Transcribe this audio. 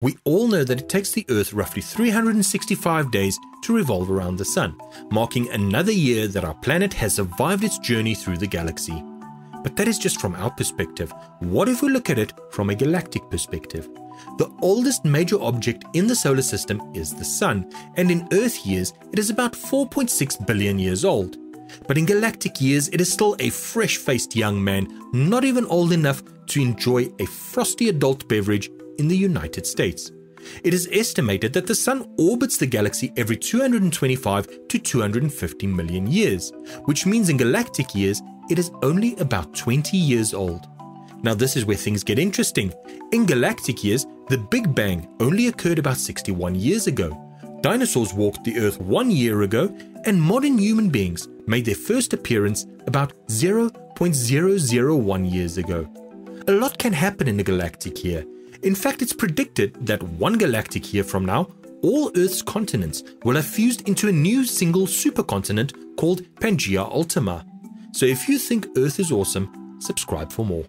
We all know that it takes the Earth roughly 365 days to revolve around the Sun, marking another year that our planet has survived its journey through the galaxy. But that is just from our perspective. What if we look at it from a galactic perspective? The oldest major object in the solar system is the Sun, and in Earth years, it is about 4.6 billion years old. But in galactic years, it is still a fresh faced young man, not even old enough to enjoy a frosty adult beverage in the United States. It is estimated that the Sun orbits the galaxy every 225 to 250 million years, which means in galactic years it is only about 20 years old. Now, this is where things get interesting. In galactic years, the Big Bang only occurred about 61 years ago. Dinosaurs walked the Earth one year ago, and modern human beings made their first appearance about 0.001 years ago. A lot can happen in a galactic year, in fact, it's predicted that one galactic year from now, all Earth's continents will have fused into a new single supercontinent called Pangea Ultima. So if you think Earth is awesome, subscribe for more.